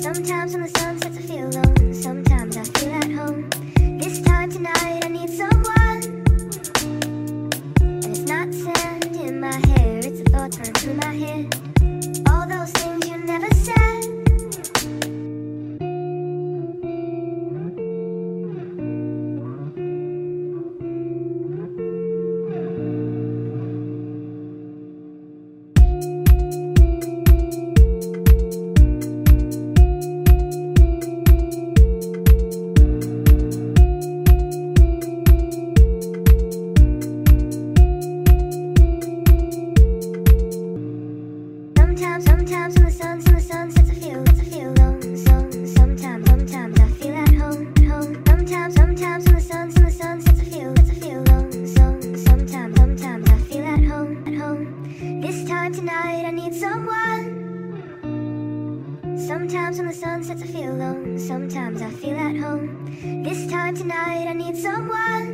Sometimes when the sun sets, I feel alone. tonight, I need someone. Sometimes when the sun sets, I feel alone. Sometimes I feel at home. This time tonight, I need someone.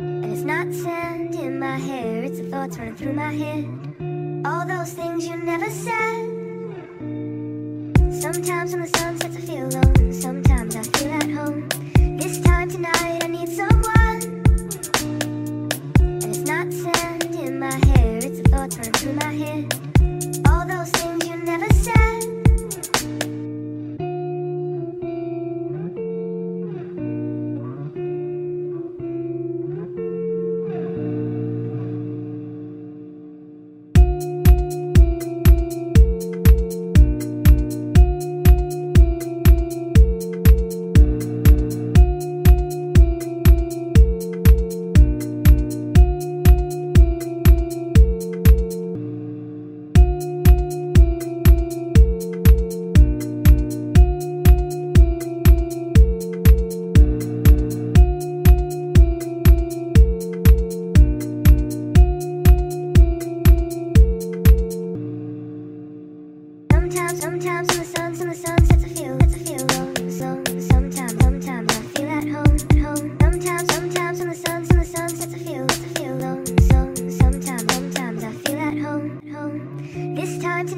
And it's not sand in my hair, it's the thoughts running through my head. All those things you never said. Sometimes when the sun sets, I feel alone. Sometimes I feel at home. This time tonight, I need someone. Sometimes, when the sun sets, I feel, I feel alone. sometimes sometimes I feel it's a feel long. So, sometimes, sometimes I feel at home at home Sometimes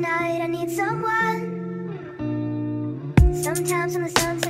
sometimes when the sun,